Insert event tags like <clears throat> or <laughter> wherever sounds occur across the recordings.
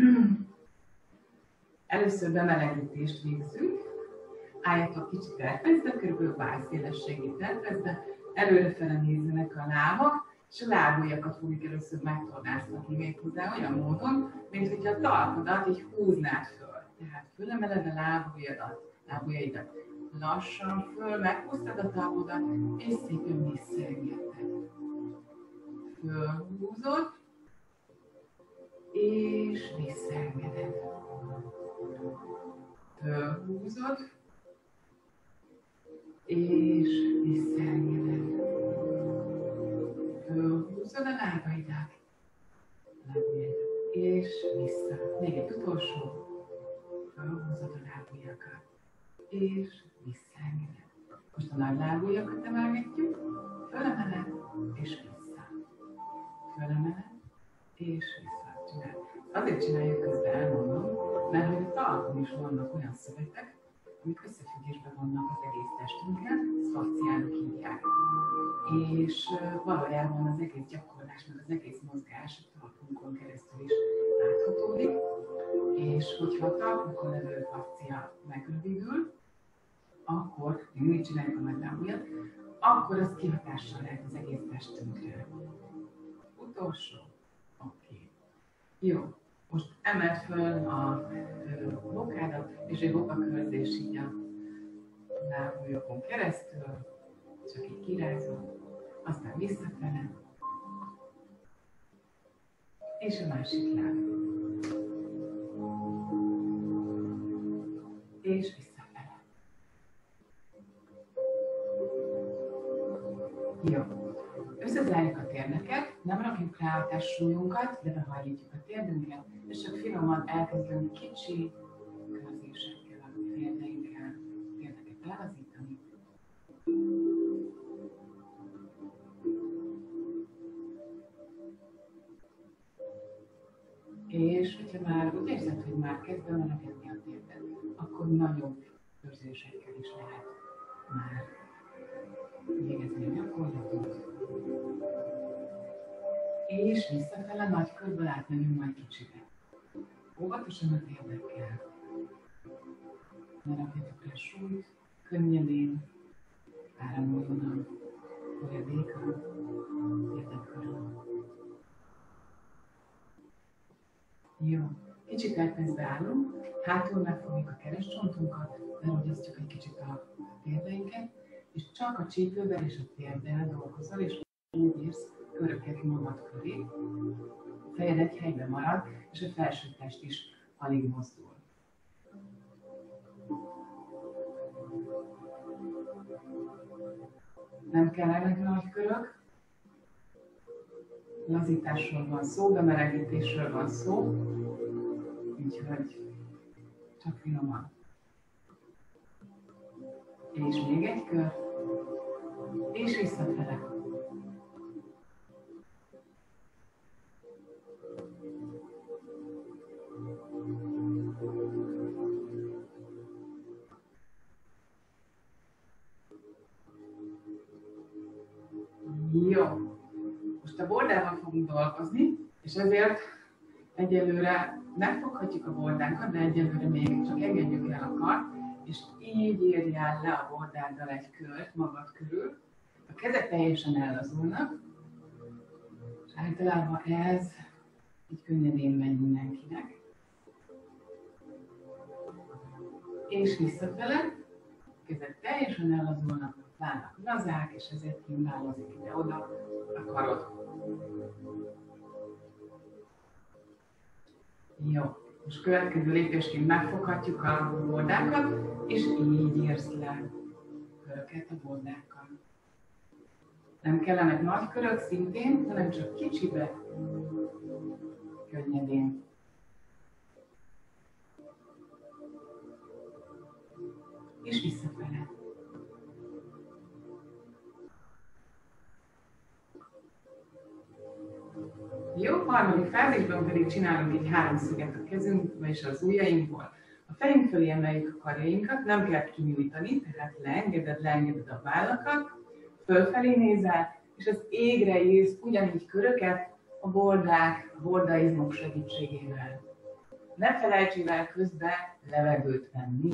<clears throat> Először bemelegítést végzünk. Álljatok kicsit tervezve, kb. válszélességét tervezve, előrefele nézzenek a lábak, és a lábujjakat fogjuk először megtornáztatni még hozzá olyan módon, mint hogyha a talpadat így húznád föl. Tehát fölemeled a lábujjadat, lábujjaidat. Lassan föl, meghúztad a talpodat, és szépen visszaengedted. Fölhúzod, és visszaengeded. Fölhúzod, és visszaengeded. Fölhúzod a lábaidat, és vissza. Még egy utolsó. Fölhúzod a lábujjakat, és visszaengeded. Most a nagy lábujjakat emelgetjük, fölemeled, és vissza. Fölemeled, és vissza. Azért csináljuk közben, elmondom, mert hogy a talpon is vannak olyan szövetek, amik összefüggésben vannak az egész testünkkel, szociálok hívják. És valójában az egész gyakorlás, meg az egész mozgás a talpunkon keresztül is láthatódik, és hogyha a talpunkon levő fascia megrövidül, akkor, mindig csináljuk a nagylábújat, akkor az kihatással lehet az egész testünkre. Utolsó. Oké. Okay. Jó. Most emeld föl a bokádat, és egy bokakörzés így a lábujjokon keresztül, csak így kirázol, aztán visszafele, és a másik láb. És visszafele. Jó. Összezárjuk a térneket, nem rakjuk rá a testsúlyunkat, de behajlítjuk a térdünket, és csak finoman elkezdünk kicsi körzésekkel a térdeinkkel térdeket elazítani. És hogyha már úgy érzed, hogy már kezd bemelegedni a térded, akkor nagyobb körzésekkel is lehet már végezni a gyakorlatot és visszafele nagy körből átmenünk majd kicsibe. Óvatosan a térdekkel. Ne rakjatok rá súlyt, könnyedén áramoljon a folyadék a térdek körül. Jó, kicsit elkezdve állunk, hátul megfogjuk a kerescsontunkat, lerogyasztjuk egy kicsit a térdeinket, és csak a csípővel és a térddel dolgozol, és úgy írsz, köröket magad köré, fejed egy helyben marad, és a felső test is alig mozdul. Nem kell ennek nagy körök, lazításról van szó, bemelegítésről van szó, úgyhogy csak finoman. És még egy kör, és visszafele. Jó. Most a bordával fogunk dolgozni, és ezért egyelőre megfoghatjuk a bordánkat, de egyelőre még csak engedjük el a kart, és így írjál le a bordáddal egy kört magad körül. A kezek teljesen ellazulnak, és általában ez így könnyedén megy mindenkinek. És visszafele, kezek teljesen ellazulnak, válnak lazák, és ezért kínállozik ide-oda a karod. Jó. Most következő lépésként megfoghatjuk a bordákat, és így írsz le köröket a bordákkal. Nem kellenek nagy körök szintén, hanem csak kicsibe, könnyedén. És visszafele. Jó, harmadik fázisban pedig csinálunk egy háromszöget a kezünkbe és az ujjainkból. A fejünk fölé emeljük a karjainkat, nem kell kinyújtani, tehát leengeded, leengeded a vállakat, fölfelé nézel, és az égre írsz ugyanígy köröket a bordák, a bordaizmok segítségével. ne felejtsél el közben levegőt venni.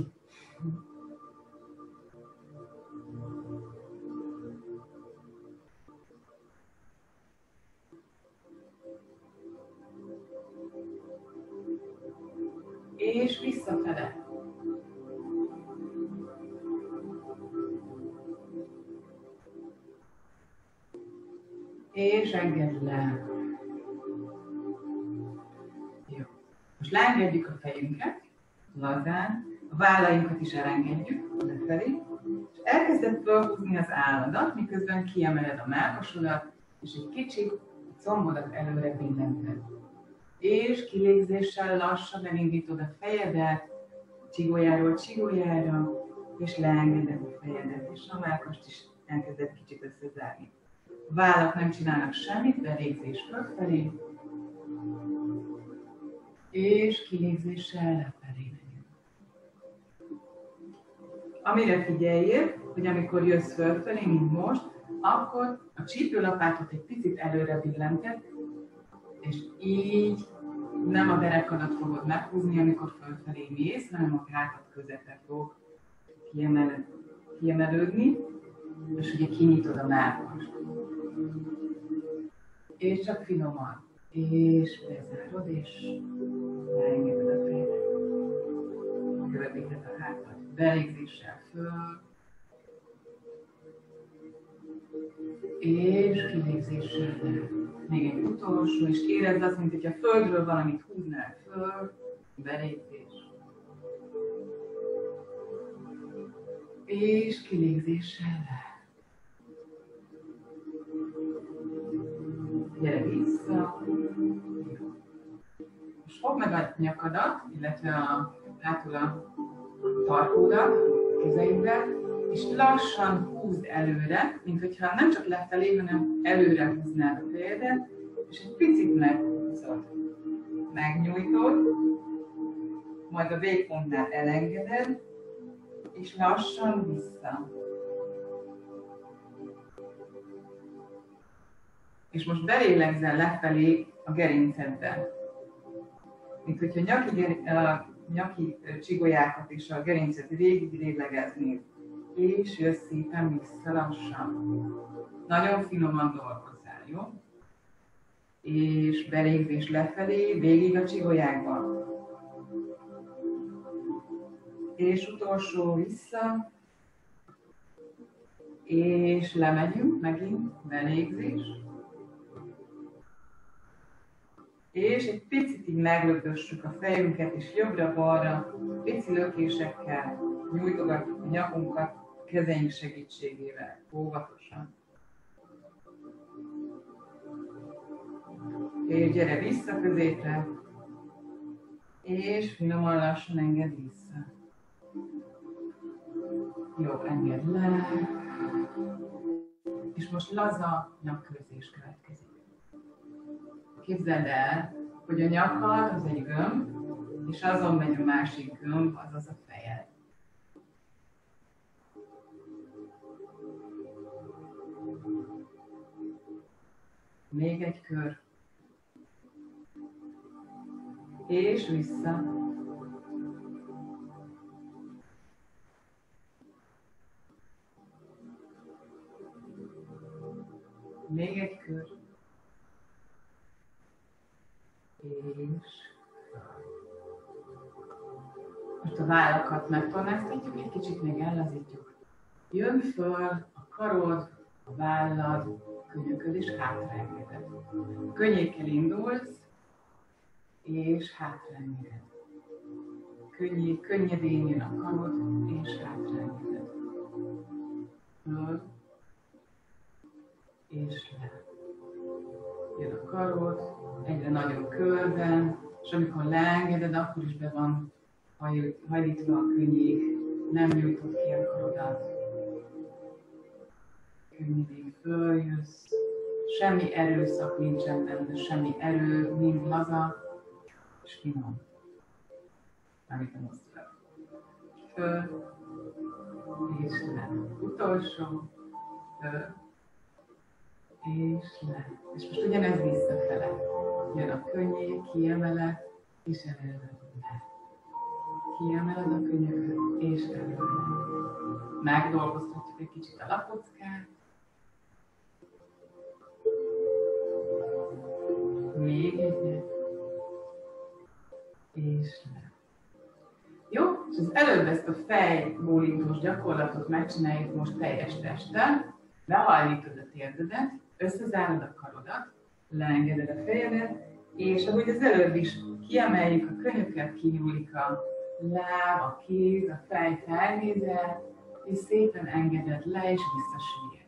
És visszafele. És engedd le. Jó. Most leengedjük a fejünket, lazán, a vállainkat is elengedjük lefelé, és elkezded felhúzni az álladat, miközben kiemeled a melkasodat, és egy kicsit a combodat előre billented. És kilégzéssel lassan elindítod a fejedet, csigolyáról csigolyára, és leengeded a fejedet, és a melkast is elkezded kicsit összezárni. Vállak nem csinálnak semmit, de légzés fölfelé, és kilégzéssel lefelé megyünk. Amire figyeljél, hogy amikor jössz fölfelé, mint most, akkor a csípőlapátot egy picit előre billented, és így nem a derekadat fogod meghúzni, amikor fölfelé mész, hanem a hátat közepet fog kiemelődni, és ugye kinyitod a melkast. És csak finoman. És bezárod, és leengeded a fejedet. Görbíted a hátat. Belégzéssel föl. És kilégzéssel le. Még egy utolsó, és érezd azt, mint hogyha a földről valamit húznál föl. Belégzés. És kilégzéssel le. Gyere vissza. Most fogd meg a nyakadat, illetve a hátul a tarkódat kezeiddel, és lassan húzd előre, mint hogyha nem csak lefelé, hanem előre húznád a fejedet, és egy picit meghúzod. Megnyújtod, majd a végpontnál elengeded, és lassan vissza. És most belélegzel lefelé a gerinceddel. Mint hogyha nyaki, a nyaki csigolyákat és a gerincet végig lélegeznéd. És jössz szépen vissza lassan. Nagyon finoman dolgozzál, jó? És belégzés lefelé, végig a csigolyákban. És utolsó vissza, és lemegyünk megint, belégzés. És egy picit így meglökössük a fejünket, és jobbra-balra, pici lökésekkel nyújtogatjuk a nyakunkat kezeink segítségével, óvatosan. És gyere vissza középre, és finoman lassan enged vissza. Jó, engedd le. És most laza nyakközés következik. Képzeld el, hogy a nyakad az egy gömb, és azon megy a másik gömb, azaz a fejed. Még egy kör. És vissza. Még egy kör. És most a vállakat megtornáztatjuk, egy kicsit még ellazítjuk. Jön föl a karod, a vállad, könyököd és hátraengeded. Könnyékkel indulsz, és hátraengeded. Könnyé, könnyedén jön a karod, és hátraengeded. Föl, és le. Jön a karod, egyre nagyobb körben, és amikor leengeded, akkor is be van hajlítva a könnyék, nem nyújtod ki a karodat. Könnyedén följössz, semmi erőszak nincsen benne, semmi erő, mind laza, és finom. Amit a mozdul. Föl, és le. Utolsó, föl, és le. És most ugyanez visszafele. Jön a könnyé, kiemelek, és előre le. Kiemeled a könyököt, és előre. Megdolgoztatjuk egy kicsit a lapockát. És le. Jó? És az előbb ezt a fej bólintós gyakorlatot megcsináljuk most teljes testtel. Behajlítod a térdedet, összezárod a karodat, leengeded a fejedet, és ahogy az előbb is kiemeljük a könyöket, kinyúlik a láb, a kéz, a fej felnézel, és szépen engeded le, és visszasüllyed.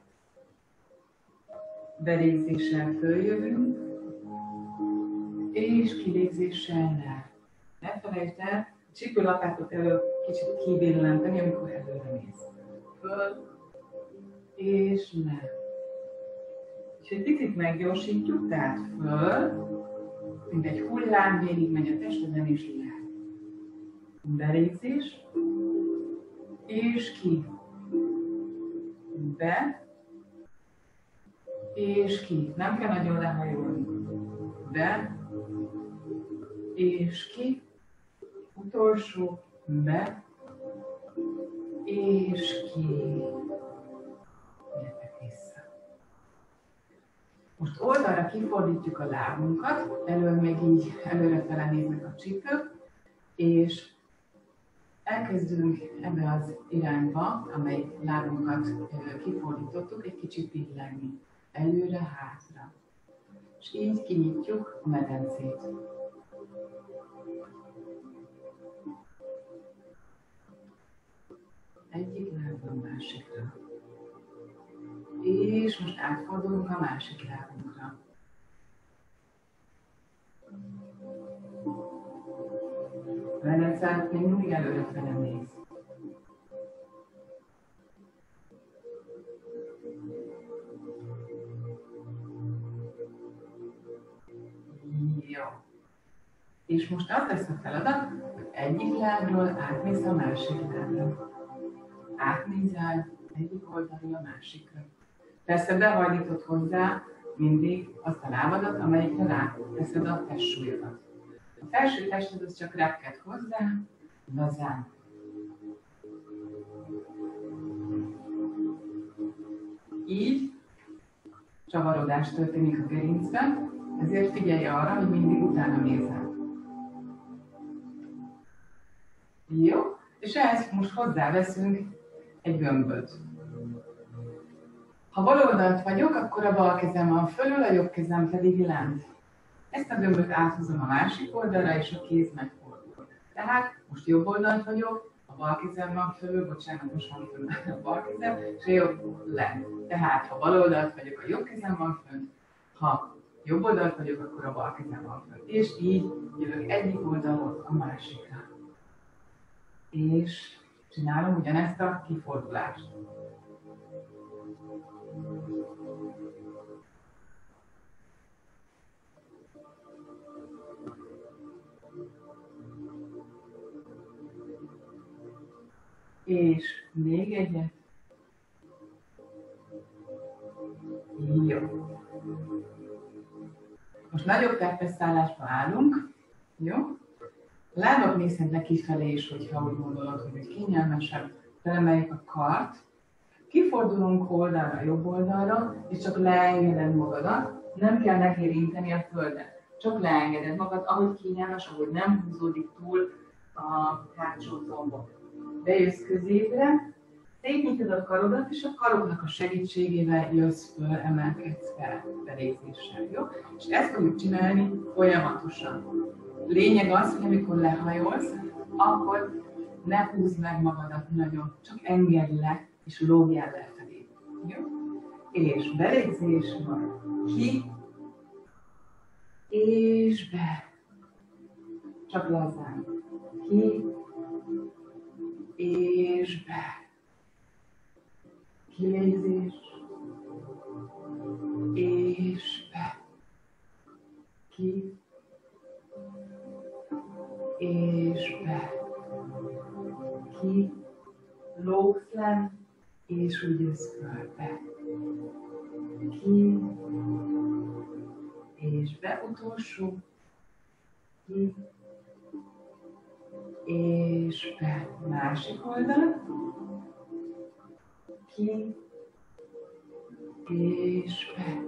Belégzéssel följövünk, és kilégzéssel le. Ne felejtsd el, a csípőlapátot elő kicsit kibillenteni, amikor előre mész. Föl, és le. És egy picit meggyorsítjuk, tehát föl, mint egy hullám végig megy a testeden, és le. Belégzés, és ki. Be, és ki. Nem kell nagyon lehajolni. Be, és ki. Utolsó, be, és ki. Most oldalra kifordítjuk a lábunkat, elől még így előre néznek a csípők, és elkezdünk ebbe az irányba, amely lábunkat kifordítottuk, egy kicsit billegni. Előre, hátra. És így kinyitjuk a medencét. Egyik lábban másikra és most átfordulunk a másik lábunkra. Rendszer még mindig előrefele néz. Jó. És most az lesz a feladat, hogy egyik lábról átmész a másik lábra. Átnézel egyik oldalról a másikra. Persze behajlítod hozzá mindig azt a lábadat, amelyikre rá teszed a testsúlyodat. A felső tested az csak repked hozzá, lazán. Így csavarodás történik a gerincben, ezért figyelj arra, hogy mindig utána nézel. Jó, és ehhez most hozzáveszünk egy gömböt. Ha bal oldalt vagyok, akkor a bal kezem van fölül, a jobb kezem pedig lent. Ezt a gömböt áthozom a másik oldalra, és a kéz megfordul. Tehát most jobb oldalt vagyok, a bal kezem van fölül, bocsánat, most van fölül a bal kezem, és a jobb lent. Tehát, ha bal oldalt vagyok, a jobb kezem van fönt, ha jobb oldalt vagyok, akkor a bal kezem van fönt. És így jövök egyik oldalon a másikra. És csinálom ugyanezt a kifordulást. És még egyet. Jó. Most nagyobb teppesztállásba állunk. Jó? Lábak nézhetnek kifelé is, hogyha úgy gondolod, hogy egy kényelmesebb. Felemeljük a kart, Kifordulunk oldalra, jobb oldalra, és csak leengeded magadat. Nem kell megérinteni a földet. Csak leengeded magad, ahogy kényelmes, ahogy nem húzódik túl a hátsó tombok. Bejössz középre, szétnyitod a karodat, és a karoknak a segítségével jössz föl, emelkedsz fel belézéssel, jó? És ezt fogjuk csinálni folyamatosan. Lényeg az, hogy amikor lehajolsz, akkor ne húzd meg magadat nagyon, csak engedd le és lógjál lefelé. Jó? És belégzés van. Ki, és be. Csak lazán. Ki, és be. Kilégzés, és be. Ki, és be. Ki, lógsz lent, és úgy jössz be. Ki, és be utolsó, ki, és be, másik oldal, ki, és be,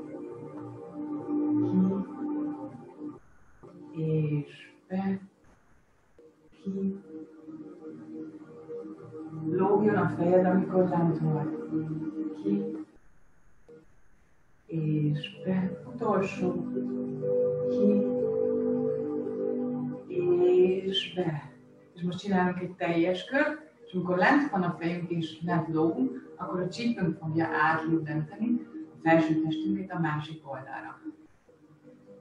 ki, és be, ki, lógjon a fejed, amikor lent vagy, ki, és be, utolsó, ki, és be. És most csinálunk egy teljes kört, és amikor lent van a fejünk és lent lógunk, akkor a csípünk fogja átlendíteni a felső testünket a másik oldalra.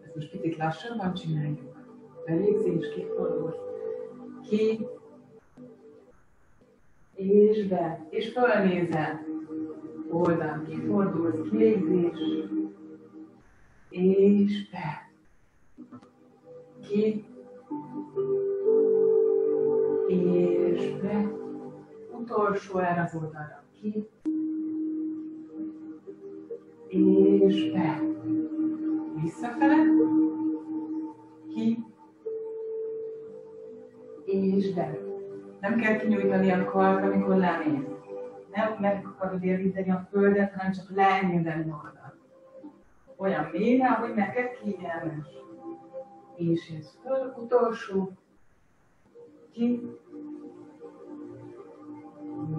Ezt most picit lassabban csináljuk. Belégzés, kifordul, ki, és be, és fölnézel, oldal, kifordulsz, kilégzés, és be, ki, és be, utolsó erre az oldalra, ki, és be, visszafele, be. Nem kell kinyújtani a kart, amikor lemész. Nem meg akarod érinteni a földet, hanem csak leengedeni magadat. Olyan mélyre, ahogy neked kényelmes. És ez föl, utolsó, ki,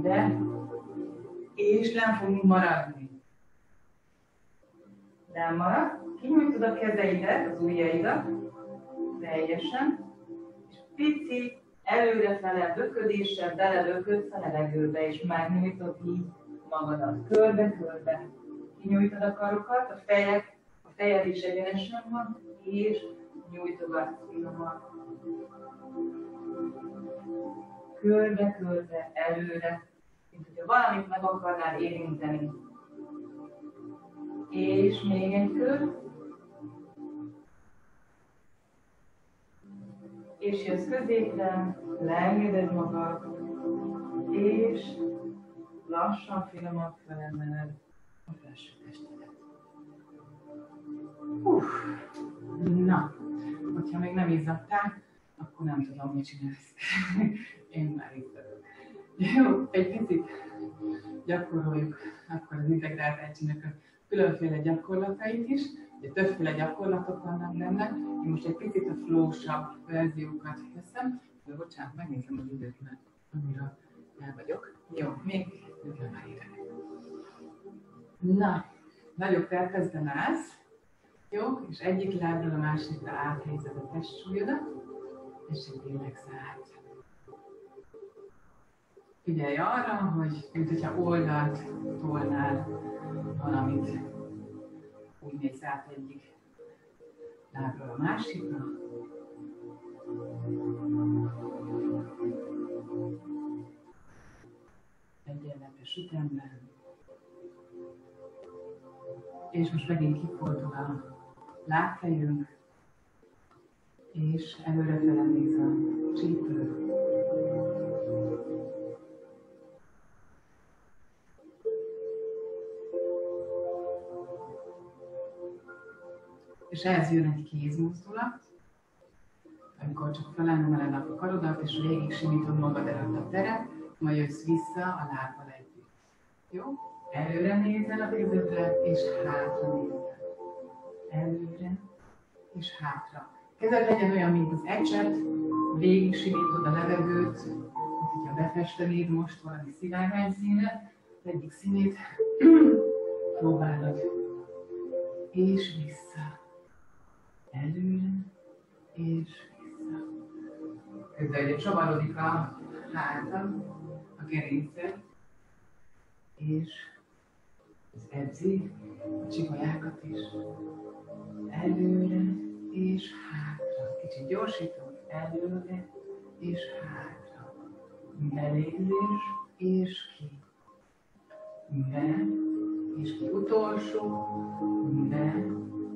de, és nem fogunk maradni. Nem marad, kinyújtod a kezeidet, az ujjaidat, teljesen, és pici előrefele böködéssel beleböködsz a levegőbe, és megnyújtod így magadat körbe-körbe. Kinyújtod a karokat, a fejek, a fejed is egyenesen van, és nyújtogatsz finoman. Körbe-körbe, előre, mint hogyha valamit meg akarnál érinteni. És még egy kör. És jössz középre, leengeded magad, és lassan, finoman felemeled a felső testedet. Uff, na, hogyha még nem izzadtál, akkor nem tudom, mit csinálsz. <laughs> Én már izzadok. Jó, egy picit gyakoroljuk akkor az integrált egységnek különféle gyakorlatait is, Ugye többféle gyakorlatok vannak benne, én most egy picit a flósabb verziókat veszem, de bocsánat, megnézem az időt, mert annyira el vagyok. Jó, még nem már Na, nagyobb terpezben állsz, jó, és egyik lábról a másikra áthelyezed a testsúlyodat, és egy lélegsz át. Figyelj arra, hogy mint hogyha oldalt tolnál valamit úgy mész át egyik lábról a másikra. Egyenletes ütemben. És most megint kifordul a lábfejünk, és előre néz a csípő. És ehhez jön egy kézmozdulat, amikor csak felemeled a karodat, és végig simítod magad előtt a teret, majd jössz vissza a lábbal együtt. Jó? Előre nézel a kezedre, és hátra nézel. Előre, és hátra. Kezed legyen olyan, mint az ecset, végig simítod a levegőt, hogyha befestenéd most valami szivárvány színet, az egyik színét <clears throat> próbálod, és vissza előre és vissza. Közben ugye csavarodik a hátad, a gerinced, és ez edzi a csigolyákat is. Előre és hátra. Kicsit gyorsítunk, előre és hátra. Belégzés és ki. Be és ki. Utolsó. Be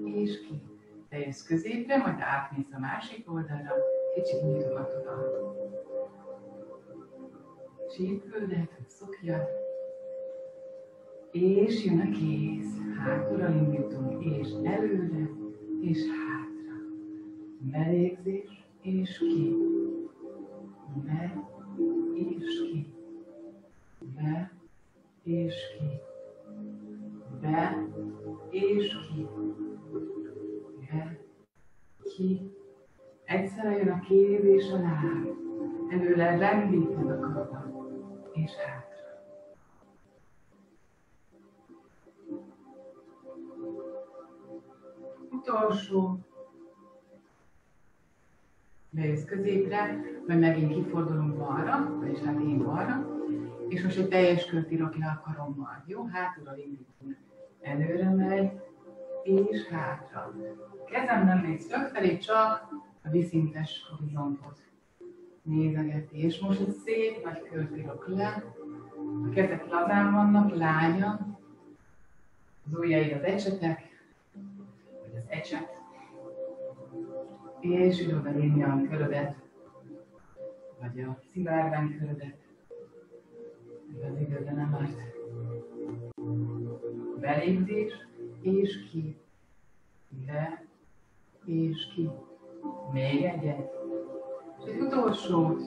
és ki te jössz középre, majd átmész a másik oldalra, kicsit nyitogatod a csípődet, a szokjat, és jön a kéz, hátulra indítunk, és előre, és hátra. Belégzés, és ki. be, és ki. Be, és ki. Kéz és a láb. Előle rendíted a karodat, és hátra. Utolsó. Bejössz középre, vagy megint kifordulunk balra, vagyis hát én balra, és most egy teljes kört írok le a karommal. Jó, hátulra indítunk. Előre megy, és hátra. Kezem nem néz fölfelé, csak a viszintes horizontot nézegeti. És most egy szép nagy kört le. A kezek lazán vannak, lányan. Az ujjaid az ecsetek, vagy az ecset. És ide oda a körödet, vagy a szivárvány körödet. Az időben nem árt. Belépés, és ki. Be, és ki. Még egyet. És egy utolsót.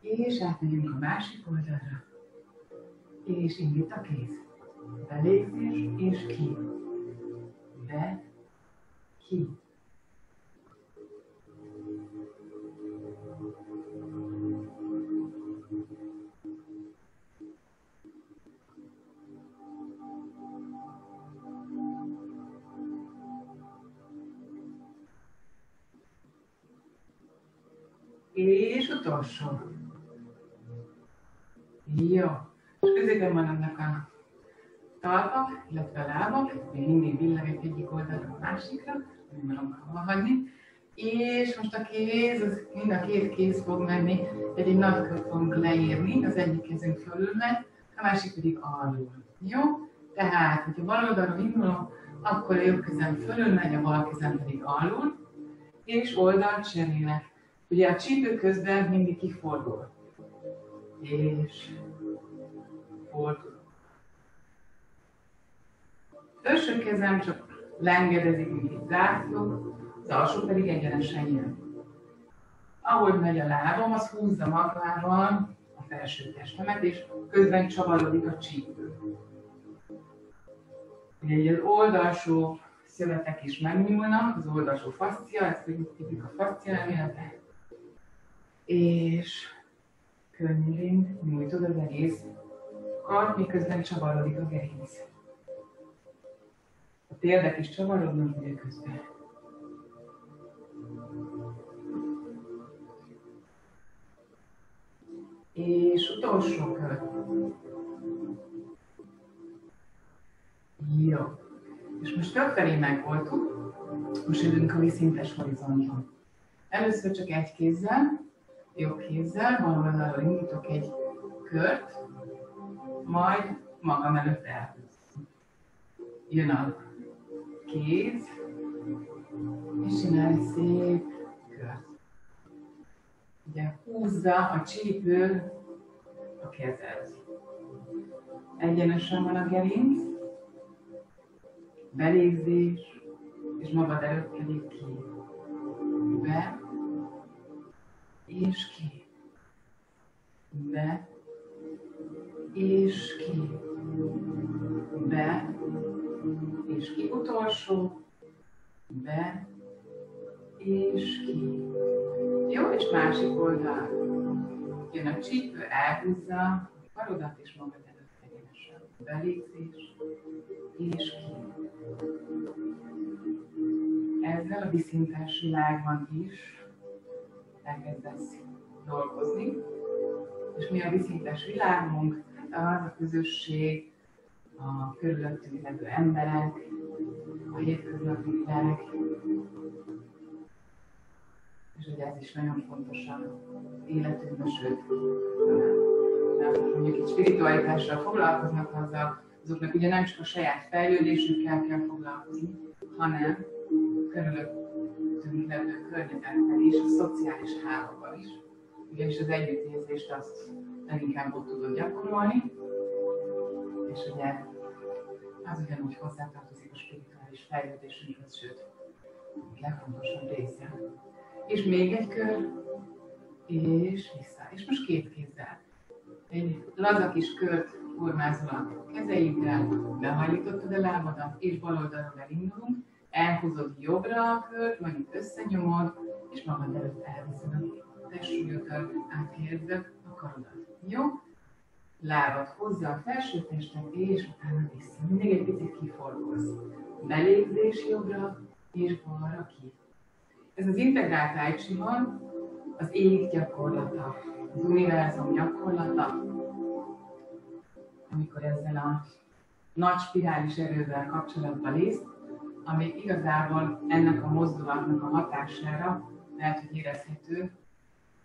És átmegyünk a másik oldalra. És indít a kéz. Belépés és ki. Be, ki. Utolsó. Jó. Középen van annak a talpak, illetve lábak, még mindig billegek egyik oldalra a másikra, nem tudom hova hagyni. És most a kéz, az, mind a két kéz fog menni, egy nagy kört fogunk leírni, az egyik kezünk fölül megy, a másik pedig alul. Jó? Tehát, hogyha bal oldalról indulok, akkor a jobb kezem fölül megy, a bal kezem pedig alul, és oldalt cserélek. Ugye a csípő közben mindig kifordul. És fordul. Felső kezem csak lengedezik, mint egy zászló, az alsó pedig egyenesen jön. Ahogy megy a lábam, az húzza magával a felső testemet, és közben csavarodik a csípő. Ugye az oldalsó szövetek is megnyúlnak, az oldalsó fascia, ezt hívjuk a fascia elméletet, és könnyűn nyújtod az egész kart, miközben csavarodik a gerinc. A térdek is csavarodnak ugye közben. És utolsó kör. Jó. És most többfelé megvoltunk, most jövünk a viszintes horizonton. Először csak egy kézzel, jobb kézzel, bal oldalról indítok egy kört, majd magam előtt elhúzom. Jön a kéz, és csinál egy szép kört. Ugye húzza a csípő a kezed. Egyenesen van a gerinc, belégzés, és magad előtt pedig ki. Be, és ki. Be, és ki. Be, és ki. Utolsó. Be, és ki. Jó, és másik oldal. Jön a csípő, elhúzza karodat és magad előtt egyenesen. Belégzés, és ki. Ezzel a viszintes világban is elkezdesz dolgozni. És mi a viszintes világunk? Az a közösség, a körülöttünk levő emberek, a hétköznapi világ. És ugye ez is nagyon fontos az életünkben, sőt, mondjuk itt spiritualitással foglalkoznak azzal, azoknak ugye nem csak a saját fejlődésükkel kell foglalkozni, hanem körülött körülöttünk levő környezetben is, a szociális hálóban is. Ugyanis az együttérzést azt leginkább ott tudod gyakorolni, és ugye az ugyanúgy hozzátartozik a spirituális fejlődésünkhöz, sőt, legfontosabb része. És még egy kör, és vissza. És most két kézzel. Egy laza kis kört formázol a kezeiddel, behajlítottad a lábadat, és bal oldalról elindulunk, elhúzod jobbra a kört, itt összenyomod, és magad előtt elviszed a testsúlyodat, áthelyezed a karodat. Jó? Lábad hozzá a felső testet, és utána vissza. Mindig egy picit kifordulsz. Belégzés jobbra, és balra ki. Ez az integrált tájcsiban az ég gyakorlata, az univerzum gyakorlata, amikor ezzel a nagy spirális erővel kapcsolatban lész, ami igazából ennek a mozdulatnak a hatására lehet, hogy érezhető,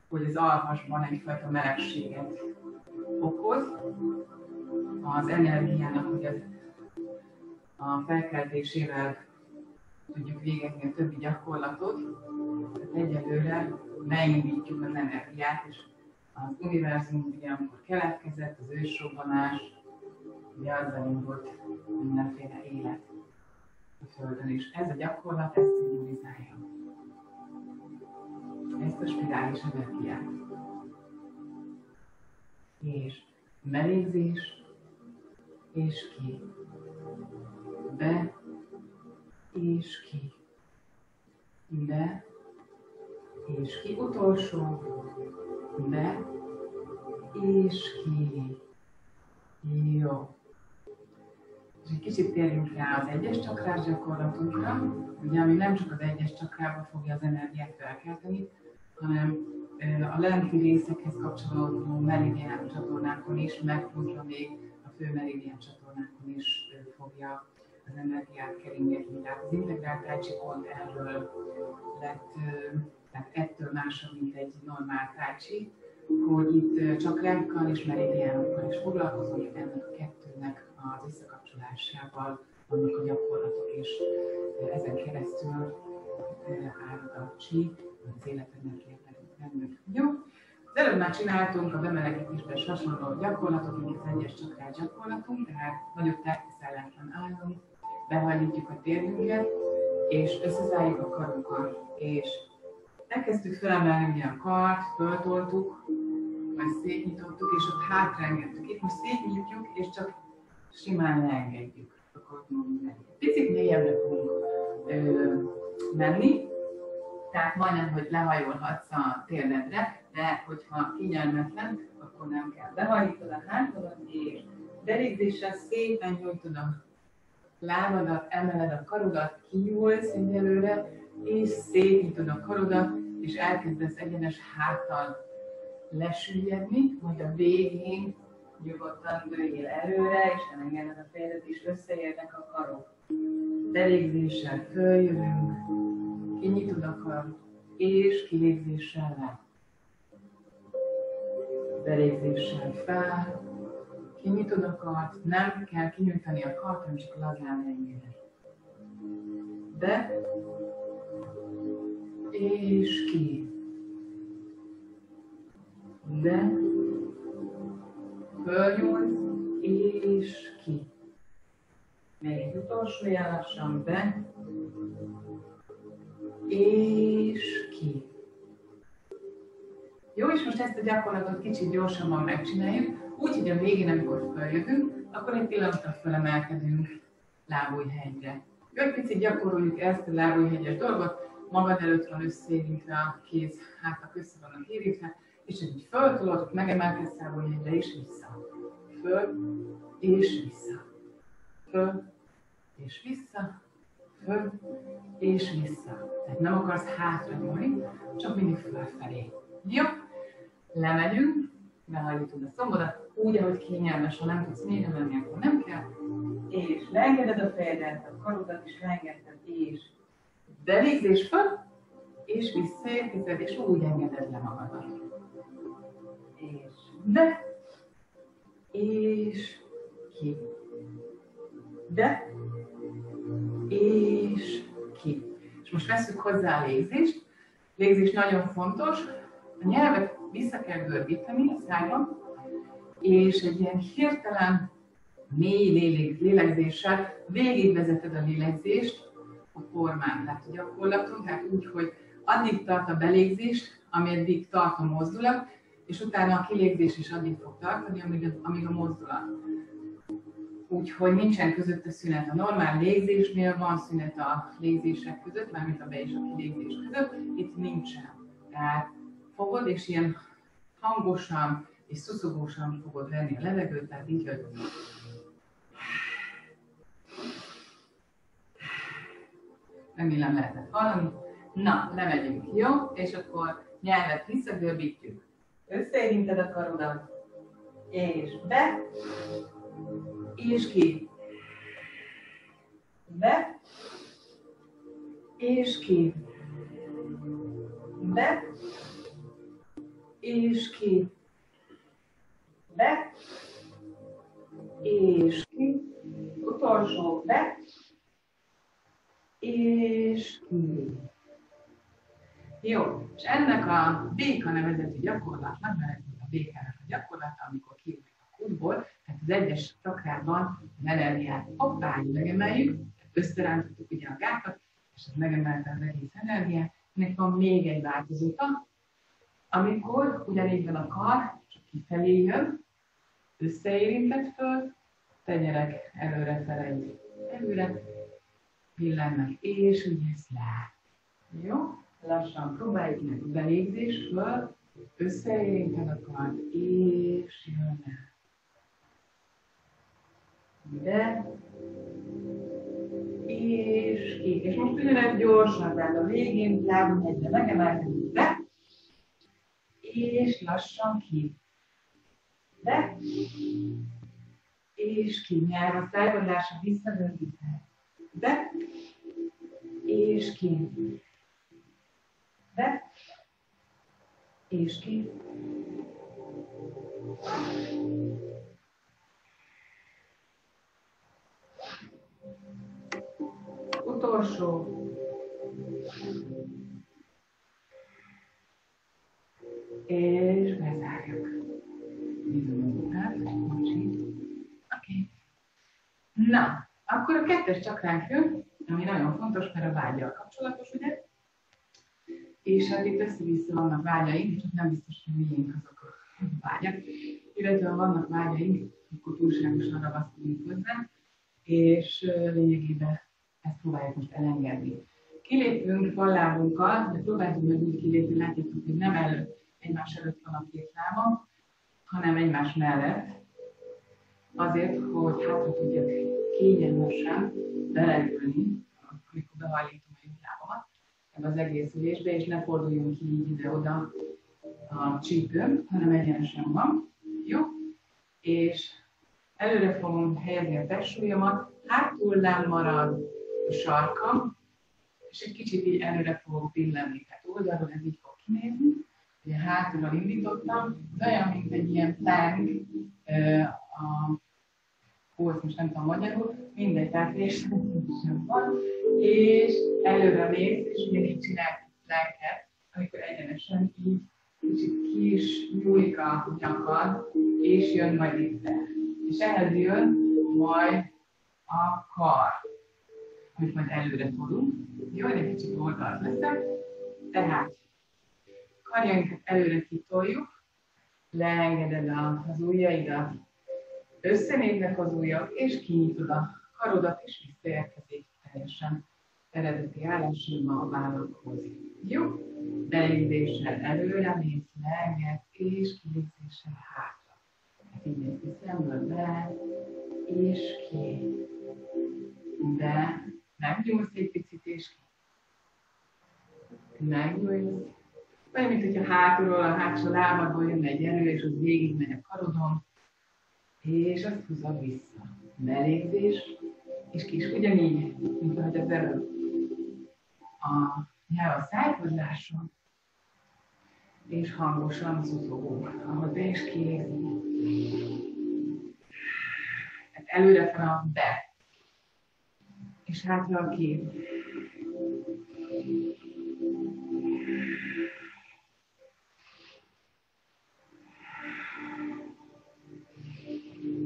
hogy az alvasban egyfajta melegséget okoz. Az energiának ugye a felkeltésével tudjuk végezni a többi gyakorlatot, tehát egyelőre beindítjuk az energiát, és az univerzum ugye amikor keletkezett, az ősrobbanás, ugye azzal indult mindenféle élet a Földön, és ez a gyakorlat ezt szimbolizálja. Ezt a spirális energiát. És belégzés, és ki. Be, és ki. Be, és ki. Utolsó, be, és ki. Jó. És egy kicsit térjünk rá az egyes csakrás gyakorlatunkra, ugye, ami nem csak az egyes csakrába fogja az energiát felkelteni, hanem a lenti részekhez kapcsolódó meridian csatornákon is, meg pluszra még a fő meridian csatornákon is fogja az energiát keringetni. Tehát az integrált tájcsi pont erről lett, tehát ettől másabb, mint egy normál tájcsi, hogy itt csakrákkal és meridiánokkal is foglalkozunk, ennek a kettőnek az összekapcsolásával vannak a gyakorlatok, és ezen keresztül árad a csí, az életenergia bennük. Jó? Az előbb már csináltunk a bemelegítésben hasonló gyakorlatot, mint az egyes csakrás gyakorlatunk, tehát nagyobb tárkiszállásban állunk, behajlítjuk a térünket, és összezárjuk a karunkat, és elkezdtük felemelni ugye a kart, föltoltuk, majd szétnyitottuk, és ott hátraengedtük. Itt most szétnyitjuk, és csak simán leengedjük Picit mélyebbre fogunk ö, menni, tehát majdnem, hogy lehajolhatsz a térdedre, de hogyha kényelmetlen, akkor nem kell. Behajítod a hátadat, és belégzéssel szépen nyújtod a lábadat, emeled a karodat, kinyúlsz egyelőre, és szétnyitod a karodat, és elkezdesz egyenes háttal lesüllyedni, majd a végén nyugodtan dőljél előre, és elengeded a fejedet, és összeérnek a karok. Belégzéssel följövünk, kinyitod a karot, és kilégzéssel le. Belégzéssel fel, kinyitod a kart, nem kell kinyújtani a kart, hanem csak lazán engeded. Be, és ki. Be, fölnyúlsz, és ki. Még egy utolsó lassan be, és ki. Jó, és most ezt a gyakorlatot kicsit gyorsabban megcsináljuk, úgy, hogy a végén, amikor följövünk, akkor egy pillanatra fölemelkedünk lábújhegyre. Egy picit gyakoroljuk ezt a lábújhegyes dolgot, magad előtt van összeérintve a kéz, hátak össze vannak érintve, és így föltolod, megemelkedsz lábújhegyre, és vissza. Föl, és vissza. Föl, és vissza, föl, és vissza. Tehát nem akarsz hátra nyúlni, csak mindig fölfelé. Jó? Lemegyünk, behajlítod a szombadat, úgy, ahogy kényelmes, ha nem tudsz mélyre menni, akkor nem kell. És leengeded a fejedet, a karodat is leengedted, és belégzés föl, és visszaérkezed, és úgy engeded le magadat. És be, és ki. Be, és ki. És most veszük hozzá a légzést. Légzés nagyon fontos. A nyelvet vissza kell görbíteni a szájban, és egy ilyen hirtelen mély lélegzéssel végigvezeted a lélegzést a formán, tehát a gyakorlaton, tehát úgy, hogy addig tart a belégzés, ameddig tart a mozdulat, és utána a kilégzés is addig fog tartani, amíg amíg a mozdulat. Úgyhogy nincsen között a szünet. A normál légzésnél van szünet a légzések között, mármint a be és a kilégzés között, itt nincsen. Tehát fogod, és ilyen hangosan és szuszogósan fogod venni a levegőt, tehát így, hogy remélem lehetett hallani. Na, lemegyünk, jó? És akkor nyelvet visszagörbítjük. Összeérinted a karodat, és be, és ki. Be, és ki. Be, és ki. Be, és ki. Utolsó be, és ki. Jó, és ennek a béka nevezetű gyakorlatnak, mert ez a békának a gyakorlata, amikor kiugrik a kútból, tehát az egyes csakrában az energiát hoppá, megemeljük, összerántottuk ugye a gátat, és ez megemelte az egész energiát. Ennek van még egy változata, amikor ugyanígy van a kar, csak kifelé jön, összeérintett föl, tenyerek előre felejt, előre, billennek, és úgy ez le. Jó? Lassan próbáljuk meg belégzés föl, összeérinted a kard, és jön el. De, és ki. És most ugyanez gyorsan, tehát a végén lábunk egyre megemelkedik be, és lassan ki. De, és ki. Nyelv a szájvadása visszagördíthet. De, és ki be, és ki. Utolsó. És bezárjuk. Na, akkor a kettes csakránk jön, ami nagyon fontos, mert a vágyal kapcsolatos, ugye? És hát itt össze-vissza vannak vágyaink, csak nem biztos, hogy miénk azok a vágyak, illetve vannak vágyaink, akkor túlságosan ragaszkodunk hozzá, és lényegében ezt próbáljuk most elengedni. Kilépünk fallábunkkal, de próbáljuk meg úgy kilépni, látjátok, hogy nem előtt, egymás előtt van a két lábam, hanem egymás mellett, azért, hogy hátra tudjak kényelmesen beleülni, amikor behajlítom ebbe az egész ülésbe, és ne forduljunk ki így ide-oda a csípőn, hanem egyenesen van. Jó? És előre fogom helyezni a testsúlyomat, hátul nem marad a sarkam, és egy kicsit így előre fogok billenni. Tehát oldalról ez így fog kinézni. Ugye hátulról indítottam, de olyan, mint egy ilyen a ezt most nem tudom magyarul, mindegy, tehát és van, és előre mész, és mindig csinál lelket, amikor egyenesen így kicsit kis nyúlik a nyakad, és jön majd itt És ehhez jön majd a kar, amit majd előre tudunk. Jó, egy kicsit oldalt leszek. Tehát karjainkat előre kitoljuk, leengeded az ujjaidat összenéznek az ujjak, és kinyitod a karodat, és visszaérkezik teljesen eredeti állásomba a vállakhoz. Jó? Belégzéssel előre mész, lenged, és kilégzéssel hátra. Hát így néz szemből be, és ki. De megnyúlsz egy picit, és ki. Megnyúlsz. Olyan, mint hogyha hátulról, a hátsó lábadból jönne egy erő, és az végig megy a karodon, és azt húzod vissza. Belégzés, és kis ugyanígy, mint ahogy az előbb a nyelv a szájhozzáson, és hangosan szuszogó, ahogy be is kiégzi. Hát előre fel a be, és hátra a kép.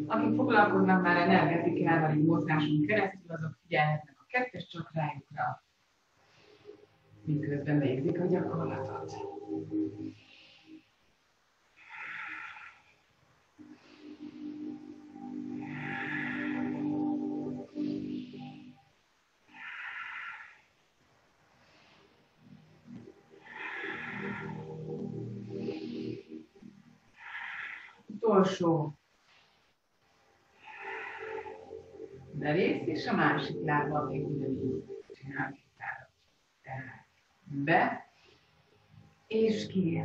Akik foglalkoznak már energetikával, így mozgáson keresztül, azok figyelhetnek a kettes csakrájukra, miközben végzik a gyakorlatot. Utolsó merész, és a másik lábbal még ugyanígy csinálni Tehát be, és ki.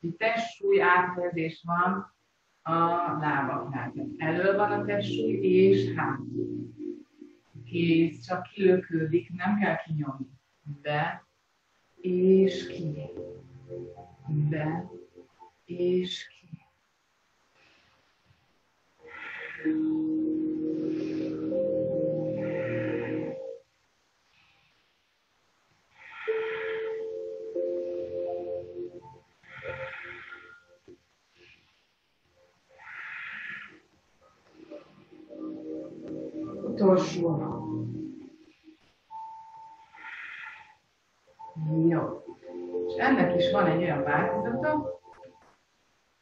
Itt testsúly áthelyezés van a lábaknál. Elől van a testsúly, és hátul. Kéz csak kilökődik, nem kell kinyomni. Be, és ki. Be, és ki. Utolsó. Jó. És ennek is van egy olyan változata,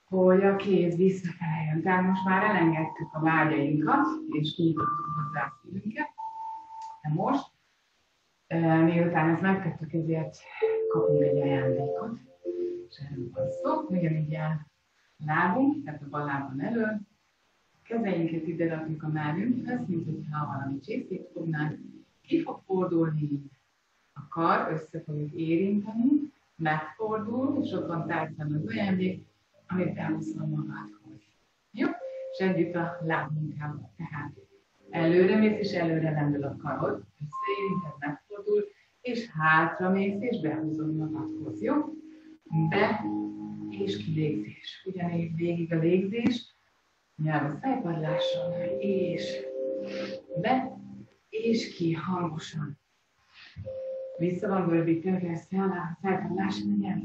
hogy a kéz visszafele Tehát most már elengedtük a vágyainkat, és kinyitottuk hozzá a szívünket. De most, miután ezt megtettük, ezért kapunk egy ajándékot. És erről van szó, ugyanígy el lábunk, tehát a bal lábon elő, kezeinket ide rakjuk a mellünkhez, mint hogyha valami csészét fognánk, ki fog fordulni a kar, össze fogjuk érinteni, megfordul, és ott van tárcán az ajándék, amit elhúzol magadhoz. Együtt a lábmunkával. Tehát előre mész, és előre lendül a karod, összeérinted, megfordul, és hátra mész, és behúzod magadhoz. Jó? Be, és kilégzés. Ugyanígy végig a légzés, nyelv a fejpadlással, és be, és ki hangosan. Vissza van görbítve, a fejpadlás, nyelv.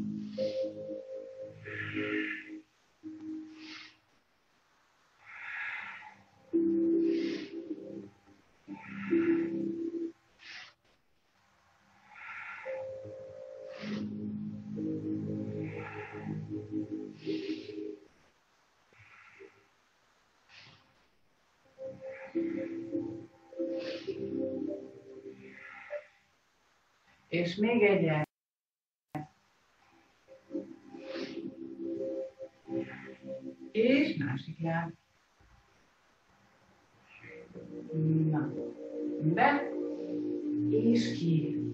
És még egy És másik láb. Na. Be, és ki.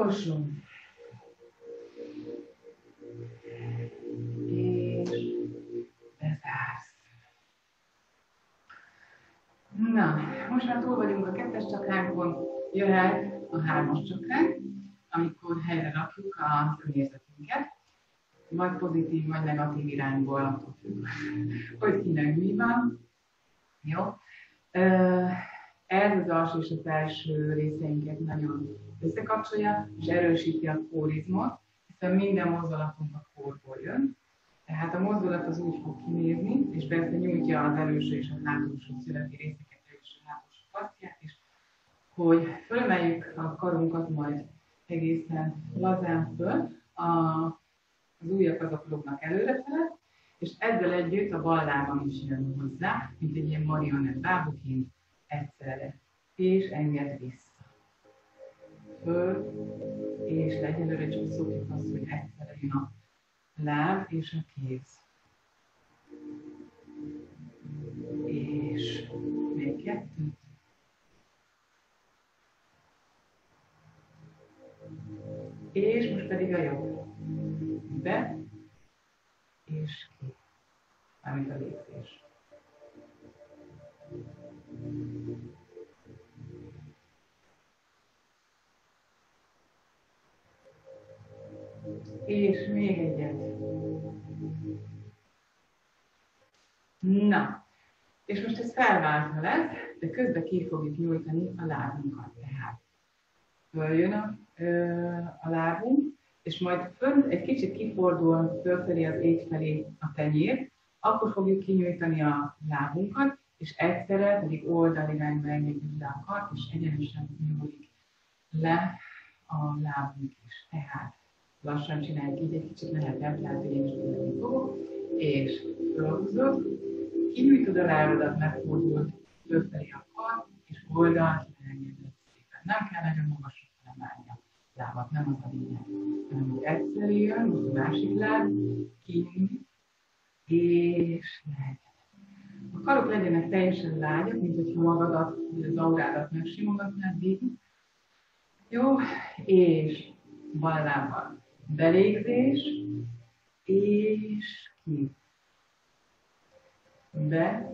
Utolsó. És bezársz. Na, most már túl vagyunk a kettes csakránkon, jöhet a hármas csakránk, amikor helyre rakjuk a környezetünket, vagy pozitív, vagy negatív irányból, attól <laughs> hogy kinek mi van. Jó? Ez az alsó és a felső részeinket nagyon összekapcsolja és erősíti a kórizmot, hiszen minden mozdulatunk a kórból jön. Tehát a mozdulat az úgy fog kinézni, és persze nyújtja az előső és a hátulsó születi részeket, és a hátulsó partját is, hogy fölmeljük a karunkat majd egészen lazán föl, a, az ujjak azok lógnak előrefele, és ezzel együtt a bal lábam is jön hozzá, mint egy ilyen marionett bábuként egyszerre, és enged vissza föl, és egyelőre csak szokjuk azt, hogy egyszerre jön a láb és a kéz. És még kettőt. És most pedig a jobb. Be, és ki. Mármint a lépés. Na, és most ez felváltva lesz, de közben ki fogjuk nyújtani a lábunkat. Tehát följön a, a lábunk, és majd fönt egy kicsit kifordul fölfelé az ég felé a tenyér, akkor fogjuk kinyújtani a lábunkat, és egyszerre pedig oldalirányba engedjük le a kart, és egyenesen nyúlik le a lábunk is. Tehát lassan csináljuk így, egy kicsit nehezebb, lehet, hogy én is fogok, és fölhúzod, kinyújtod a lábadat, megfordul fölfelé a kar, és oldalt leengeded szépen. Nem kell nagyon magasra emelni a lábat, nem az a lényeg, hanem hogy egyszer jön, a másik láb, kinyújt, és leengeded. A karok legyenek teljesen lágyak, mint hogyha magadat, az aurádat megsimogatnád végig. Jó, és bal lábbal belégzés, és ki. Be,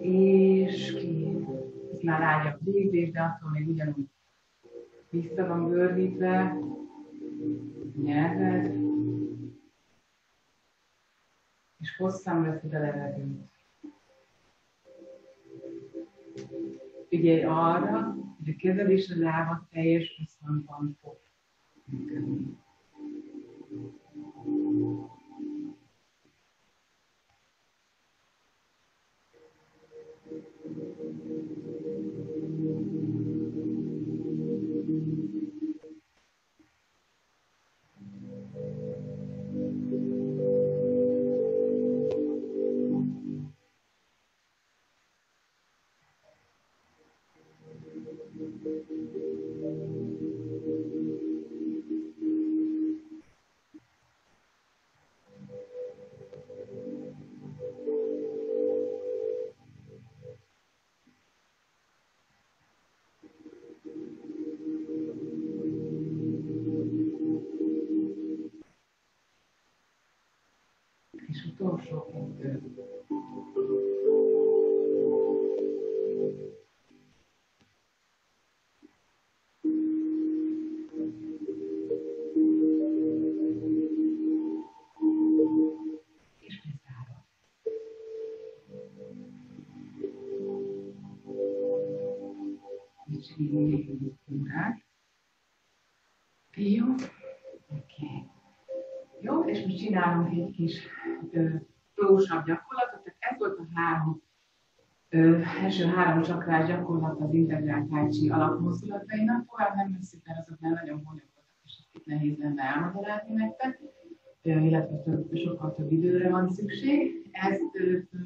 és ki. Ez már lágyabb légzés, de attól még ugyanúgy vissza van gördítve, nyelved, és hosszan veszed a levegőt. Figyelj arra, hogy a kezed és a lábad teljes összhangban fog működni. Kis prósabb gyakorlatot. Tehát ez volt a három, ö, első három csakrás gyakorlat az integrált tájcsi alapmozdulatainak. Tovább nem veszük, mert azok nem nagyon bonyolultak, és itt nehéz lenne elmagyarázni nektek illetve több, sokkal több időre van szükség. Ezt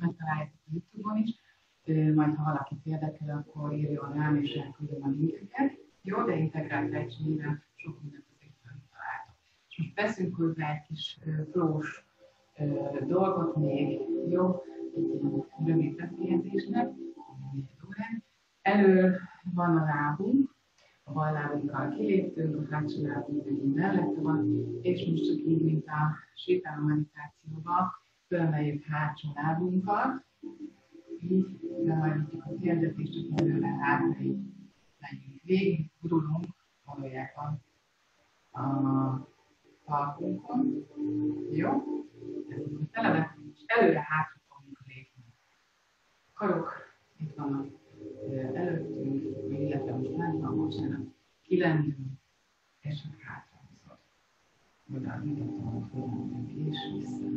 megtaláljátok a YouTube-on is majd ha valakit érdekel, akkor írjon rám, és elküldöm a linkeket. Jó, de integrált lejtségében sok mindent azért találtok. És most veszünk hozzá egy kis flós dolgot még, jó, egy rövid befejezésnek, Elő van a lábunk, a bal lábunkkal kiléptünk, a hátsó lábunk pedig mellette van, és most csak így, mint a sétáló meditációban, fölemeljük hátsó lábunkat, így lehajlítjuk a térdet, és csak előre hátrébb megyünk. Végig gurulunk valójában a talpunkon. Jó? A televet, és előre hátra fogunk lépni. Karok itt vannak előttünk, illetve most lent van, bocsánat, kilendünk, és csak hátra hozod. Oda mutatom, hogy és vissza.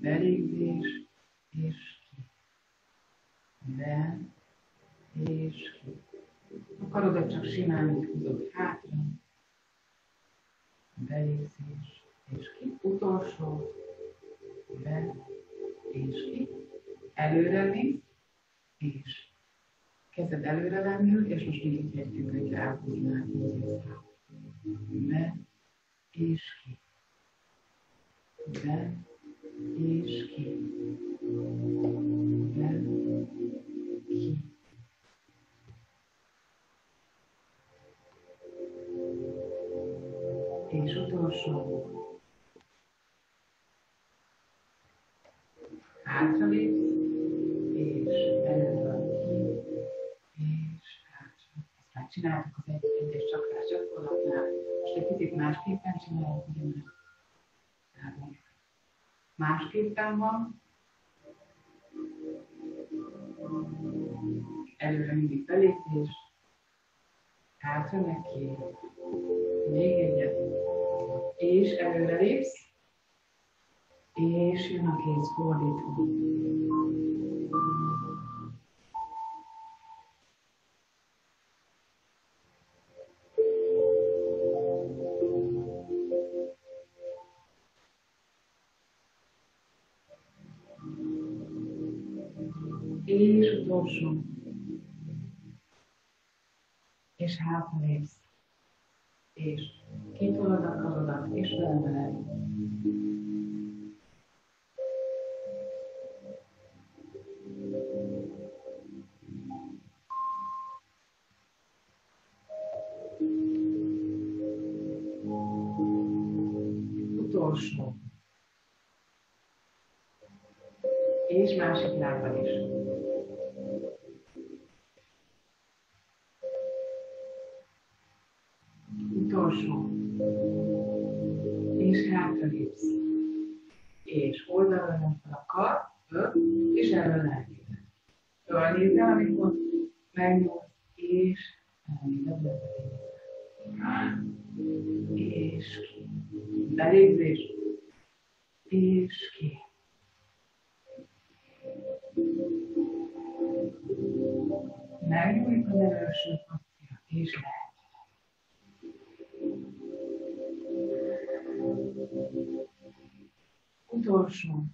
Belégzés, és be, és ki. A karodat csak simán húzod hátra, belégzés, és ki. Utolsó, be, és ki. Előre visz, és kezded előre venni, és most így értjük, hogy húzni Be, és ki. Be, és ki. Be, és utolsó. Hátralépsz, és előről ki, és hátra. Ezt már csináltuk az egy, egyes csakrás gyakorlatnál. Most egy picit másképpen csináljuk, ugye Tehát másképpen van. Előre mindig belépés, hátra neki, még egyet, és előre lépsz, és jön a kéz fordítva. És utolsó. És hátra lépsz. És kitolod a karodat, és veled Lábbal is. Utolsó. És hátra lépsz. És oldalra nem fel a kar, és erről elnézed. Fölnézel, amikor megnyúlsz, és elnézed És ki belépés, és ki. Utolsó.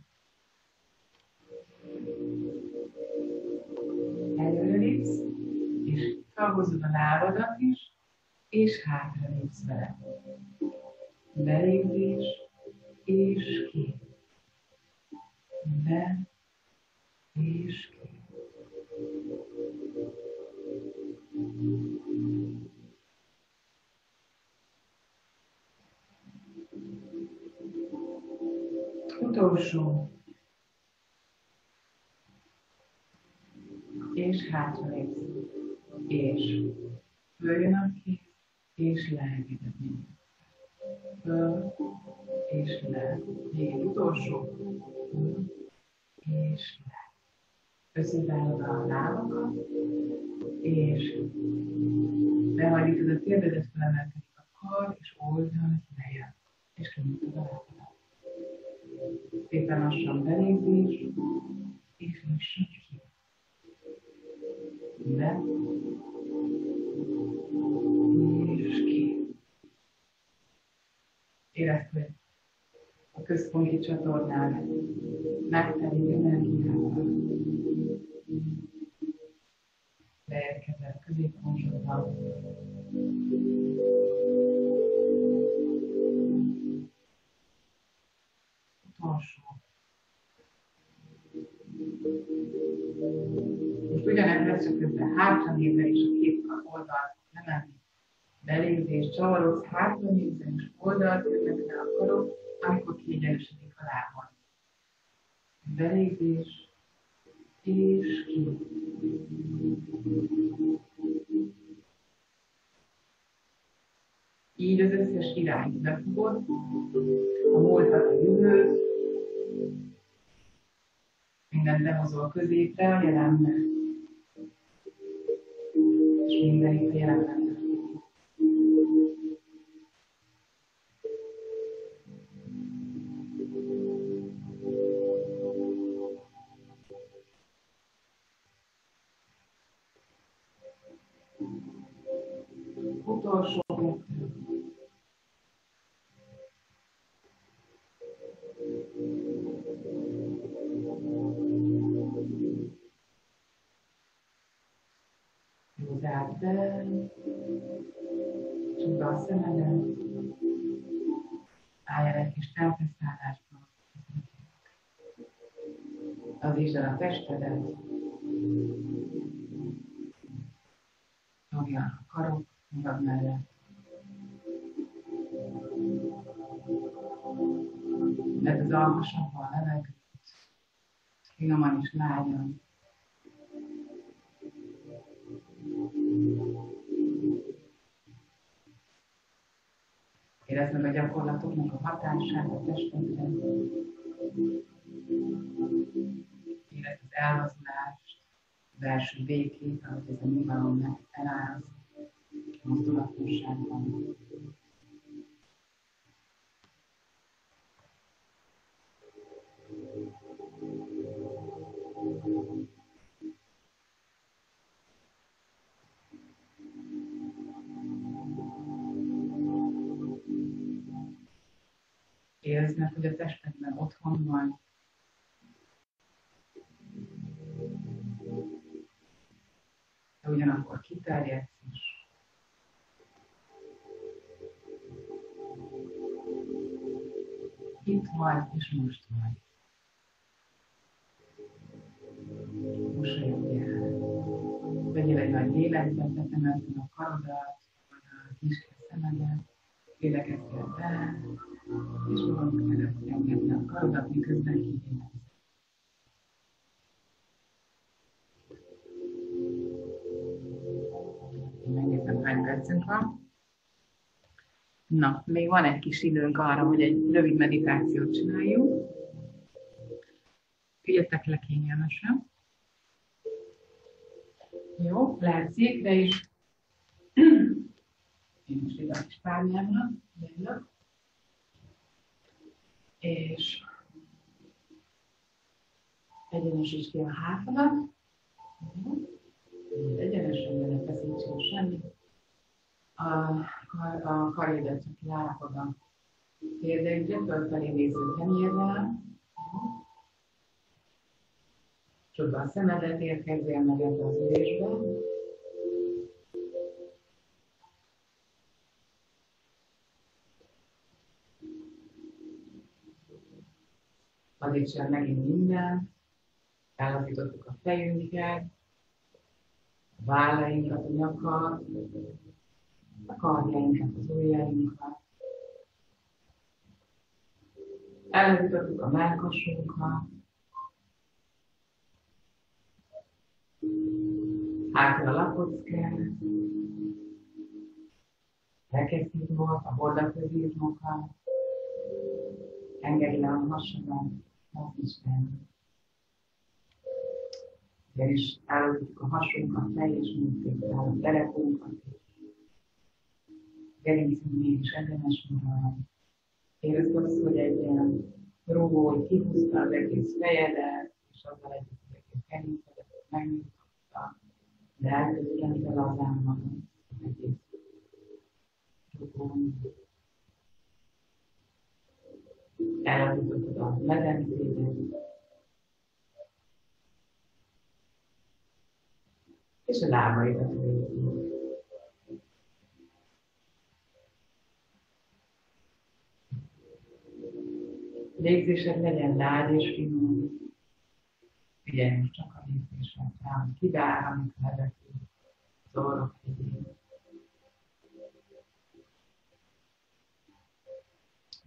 Előre lépsz, és felhozod a lábadat is, és hátra lépsz vele belépés és ki. Be és Utolsó. És hátra lépsz. És följön a kéz, és mindent föl és le. Még utolsó, föl és le. Összezárod a lábakat, és behajlítod a térdedet, felemelkedik a kar, és oldal lejön. És kinyitod a lábadat. Szépen lassan belépés, és nyissad ki. Be, és ki érezd, hogy a központi csatornán megtelik energiával. Beérkezel középpontodba. Utolsó. Most ugyanezt veszük közben hátra nézve és a két oldalt lemenni belépés, csavarodsz, hátra nézzen, és oldalt jönnek le a karok, amikor kiegyenesedik a lábon. Belépés, és ki. Így az összes irányt befogod, a múltat, a jövőt, mindent behozol középre a jelenbe, és mindenit a jelenben testedet, nyomja a karok magad mellett. Vedd az almasabba a levegőt, finoman és lágyan. Érezd meg a gyakorlatoknak a hatását a testedre. A belső békét, ahogy ez a nyilvánvalóan eláll, mozdulatosságban. érznek, hogy a testedben otthon van. Ugyanakkor kiterjedsz is. Itt vagy, és most vagy. Mosolyogj el. Vegyél egy nagy lélegzet, betemelted a karodat, vagy a kis szemedet, lélegezzel be, és magunk előtt engedni a karodat, miközben kivélet. Van. Na, még van egy kis időnk arra, hogy egy rövid meditációt csináljuk. Üljetek le kényelmesen. Jó, lehet székre is. <clears throat> Én most ide a kis párnyámra, jönök és egyenesíts ki a hátadat, egyenesen ne feszítsen semmi. A, a karjédet csak kiállapod a térdeidre, fölfelé néző kenyérrel. Csodva a szemedet, érkezzél meg ebbe az ülésbe. Addig megint minden. Állapítottuk a fejünket, a vállainkat, a nyakat, a karjainkat, az ujjainkat. Elindítottuk a melkasunkat, hátra a lakockát, rekeszívót, a hordaközírmokat, engedi le a hasadat, az Isten. És állítjuk a hasunkat, teljes műtékkel, a derekunkat, gerincünk is egyenes marad. Érezd azt, hogy egy ilyen rugó, kihúzta az egész fejedet, és azzal együtt az egész gerincedet megnyitotta, de elkezdett az álmodon az egész rugón elindítottuk a medencében, és a lábaidat végig. Légzésed legyen lágy és finom. Figyelj csak a légzésedre, kivár, amit leveti az orrok figyelj.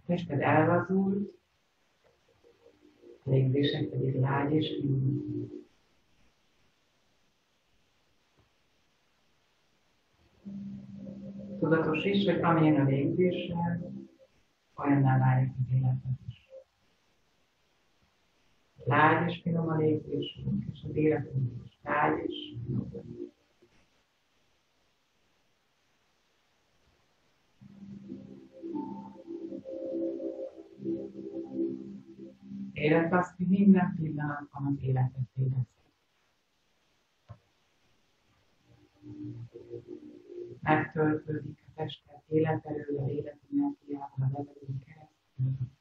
tested elvazult, a légzések pedig lágy és finom. Tudatosíts, hogy amilyen a légzéssel, olyanná válik az életed is. Lágy és finom a légzésünk, és az életünk is lágy és finom. Érezd azt, hogy minden pillanatban az életet élesz. Megtöltődik a testet életerővel, életenergiával, a levegőn keresztül.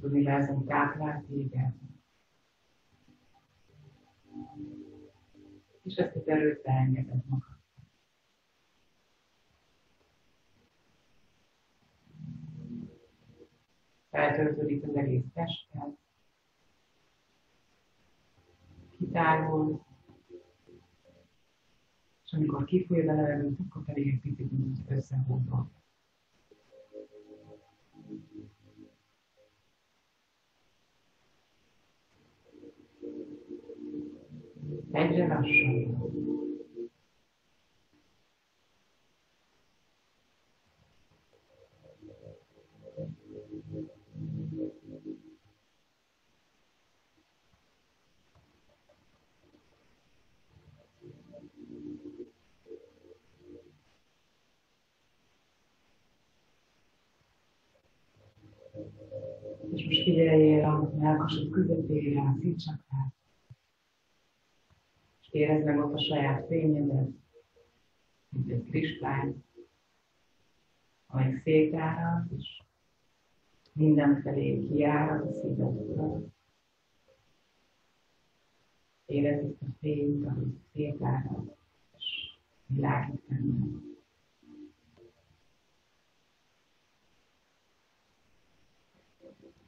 Univerzum táplál téged. És ezt az erőt beengeded magad. feltöltődik az egész testet, kitárul, és amikor kifolyja a levegőt, akkor pedig egy picit összehúzva. egyre lassan. és most figyeljél a melkasod közepére, szítsak és érezd meg ott a saját fényedet, mint egy kristály, amely szétárad, és mindenfelé kiárad a szívedből. Érezd itt a fényt, amit szétárad, és világít benne.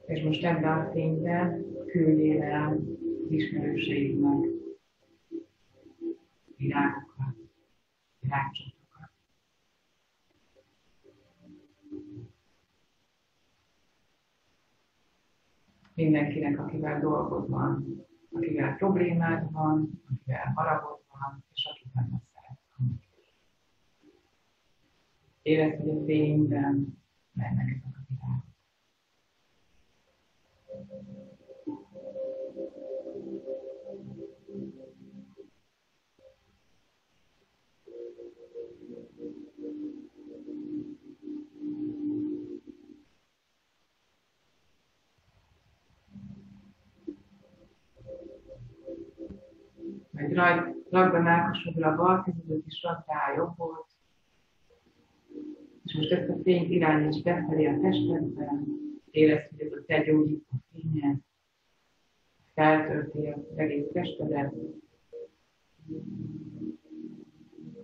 És most ebben a fényben küldjél el ismerőseidnek virágokat, virágcsatokat. Mindenkinek, akivel dolgod van, akivel problémád van, akivel haragod van, és akivel nem szeretsz. Érezd, hogy a fényben mennek ezek a virágok. Majd rajt, rakd a melkasodra a bal kezedet, és rakd rá a jobbot. És most ezt a fényt irányíts befelé a testedben. Érezd, hogy ez a te gyógyító fényed feltölti az egész testedet,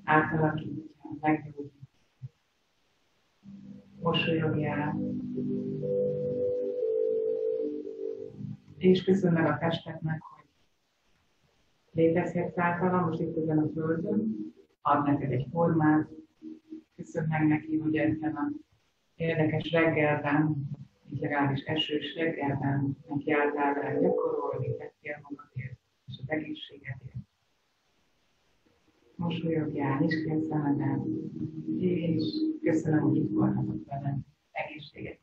átalakítja, meggyógyítja. Mosolyogjál. És köszön meg a testeknek, hogy létezhetsz általa, most itt ezen a földön, ad neked egy formát, köszön meg neki, hogy ebben a érdekes reggelben, így legalábbis esős reggelben nekiálltál el gyakorolni, tettél magadért, és az egészségedért. Mosolyogjál, is kell szemeden, és köszönöm, hogy itt voltatok velem, egészséget